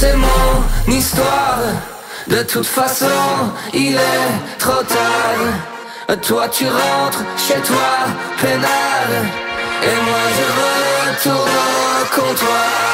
c'est mon histoire. De toute façon, il est trop tard. Toi, tu rentres chez toi, pénal. Et moi, je retourne au comptoir.